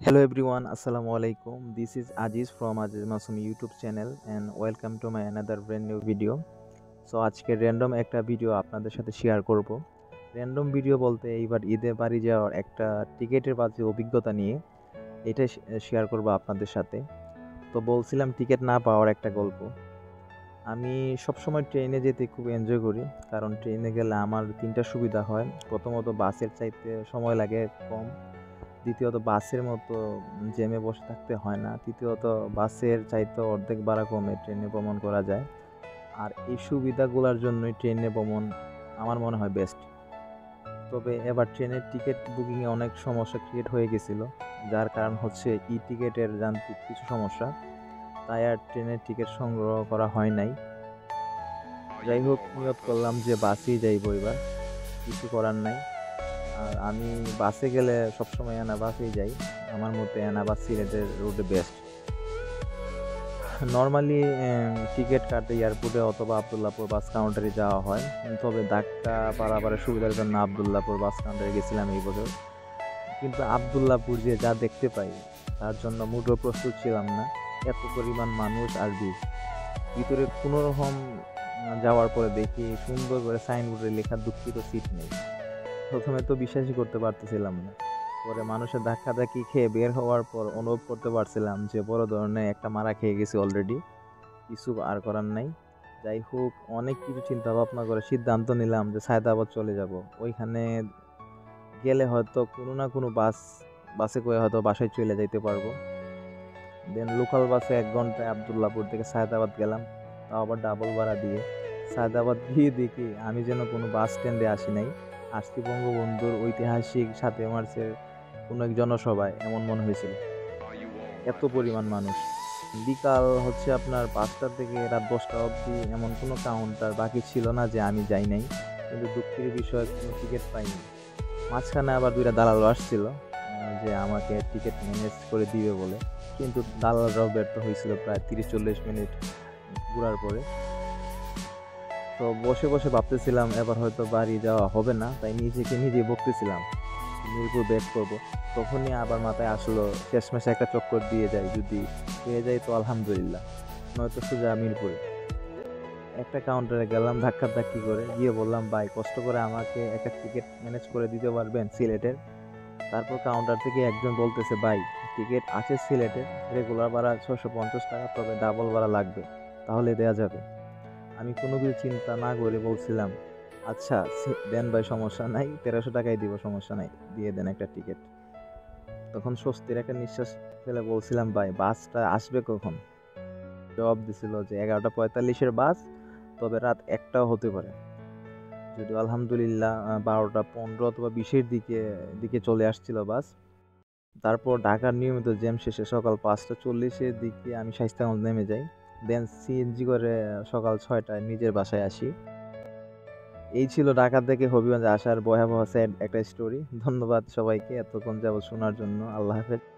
Hello everyone, Assalamu alaikum. This is Aziz from Aziz Masum YouTube channel and welcome to my another brand new video. So আজকে random একটা video আপনাদের সাথে share করব। Random video বলতে এইবার ঈদে বাড়ি যাওয়ার একটা টিকিটের বাজে অভিজ্ঞতা নিয়ে এটা শেয়ার করব আপনাদের সাথে। তো বলছিলাম টিকিট না পাওয়ার একটা গল্প। আমি সবসময় ট্রেনে যেতে খুব এনজয় করি কারণ ট্রেনে গেলে আমার তিনটা সুবিধা হয়। প্রথমত বাসের চাইতে সময় লাগে কম। দ্বিতীয়ত বাসের মতো জেমে বসে থাকতে হয় না। তৃতীয়ত বাসের চাইতে অর্ধেক ভাড়া কমে ট্রেনে ভ্রমণ করা যায়। আর এই সুবিধাগুলোর জন্যই ট্রেনে ভ্রমণ আমার মনে হয় বেস্ট তবে এবার ট্রেনের টিকিট বুকিংয়ে অনেক সমস্যা ক্রিয়েট হয়ে গেছিল, যার কারণ হচ্ছে ই টিকিটের যান্ত্রিক কিছু সমস্যা। তাই আর ট্রেনের টিকিট সংগ্রহ করা হয় নাই। যাই হোক, নিয়ত করলাম যে বাসেই যাইব এবার, কিছু করার নাই। আর আমি বাসে গেলে সবসময় এনা বাসেই যাই। আমার মতে এনা বাস সিলেটের রুটে বেস্ট নর্মালি টিকিট কাটতে এয়ারপোর্টে অথবা আবদুল্লাপুর বাস কাউন্টারে যাওয়া হয়। তবে ধাক্কা পারাপারের সুবিধার জন্য আবদুল্লাপুর বাস কাউন্টারে গেছিলাম এই বছর। কিন্তু আবদুল্লাপুর যে যা দেখতে পাই, তার জন্য মোটেও প্রস্তুত ছিলাম না। এত পরিমাণ মানুষ আর ভিড়। ভিতরে কোনোরকম যাওয়ার পরে দেখি সুন্দর করে সাইনবোর্ডে লেখা দুঃখিত সিট নেই। প্রথমে তো বিশ্বাসই করতে পারতেছিলাম না। পরে মানুষের ধাক্কা ধাক্কি খেয়ে বের হওয়ার পর অনুভব করতে পারছিলাম যে বড় ধরনের একটা মারা খেয়ে গেছি অলরেডি কিছু আর করার নাই। যাই হোক, অনেক কিছু চিন্তা ভাবনা করে সিদ্ধান্ত নিলাম যে সায়দাবাদ চলে যাব। ওইখানে গেলে হয়তো কোনো না কোনো বাস, বাসে করে হয়তো বাসায় চলে যাইতে পারব। দেন লোকাল বাসে এক ঘন্টায় আবদুল্লাপুর থেকে সায়দাবাদ গেলাম। তাও আবার ডাবল ভাড়া দিয়ে। সায়দাবাদ গিয়ে দেখি আমি যেন কোনো বাস স্ট্যান্ডে আসি নাই। আসছি বঙ্গবন্ধুর ঐতিহাসিক সাথে মার্চের কোনো এক জনসভায়, এমন মনে হয়েছিল। এত পরিমাণ মানুষ। বিকাল হচ্ছে আপনার পাঁচটা থেকে রাত দশটা অবধি, এমন কোনো কাউন্টার বাকি ছিল না যে আমি যাই নাই, কিন্তু দুঃখের বিষয়ে, কোনো টিকিট পাইনি। মাঝখানে আবার দুইটা দালালও আসছিল যে আমাকে টিকিট ম্যানেজ করে দিবে বলে। কিন্তু দালালরাও ব্যর্থ হয়েছিল প্রায় তিরিশ চল্লিশ মিনিট ঘোরার পরে। তো বসে বসে ভাবতেছিলাম এবার হয়তো বাড়ি যাওয়া হবে না, তাই নিজেকে নিজে বকতেছিলাম। মিরপুর ব্যাক করব। তখনই আবার মাথায় আসলো, শেষমেশে একটা চক্কর দিয়ে যায়, যদি পেয়ে যাই তো আলহামদুলিল্লাহ, নয়তো সোজা মিরপুরে। একটা কাউন্টারে গেলাম, ধাক্কা ধাক্কি করে, গিয়ে বললাম, ভাই, কষ্ট করে আমাকে একটা টিকিট ম্যানেজ করে দিতে পারবেন সিলেটের? তারপর কাউন্টার থেকে একজন বলতেছে, ভাই টিকিট আছে সিলেটের রেগুলার ভাড়া ছশো পঞ্চাশ টাকা, তবে ডাবল ভাড়া লাগবে, তাহলে দেওয়া যাবে। আমি কোনো কিছু চিন্তা না করে বলছিলাম আচ্ছা দেন ভাই, সমস্যা নাই, তেরোশো টাকাই দিব, সমস্যা নাই, দিয়ে দেন একটা টিকিট তখন স্বস্তির একটা নিঃশ্বাস ফেলে বলছিলাম, ভাই, বাসটা আসবে কখন? জবাব দিছিল যে, এগারোটা পঁয়তাল্লিশের বাস, তবে রাত একটাও হতে পারে। যদি আলহামদুলিল্লাহ বারোটা পনেরো অথবা বিশের দিকে দিকে চলে আসছিল বাস। তারপর ঢাকার নিয়মিত জ্যাম শেষে সকাল পাঁচটা চল্লিশের দিকে আমি স্বাস্থ্যগঞ্জ নেমে যাই। দেন সিএনজি করে সকাল ছয়টায় নিজের বাসায় আসি। এই ছিল ঢাকা থেকে হবিগঞ্জ আসার ভয়াবহ স্যাড একটা স্টোরি ধন্যবাদ সবাইকে এতক্ষণ যাব শোনার জন্য। আল্লাহ হাফেজ।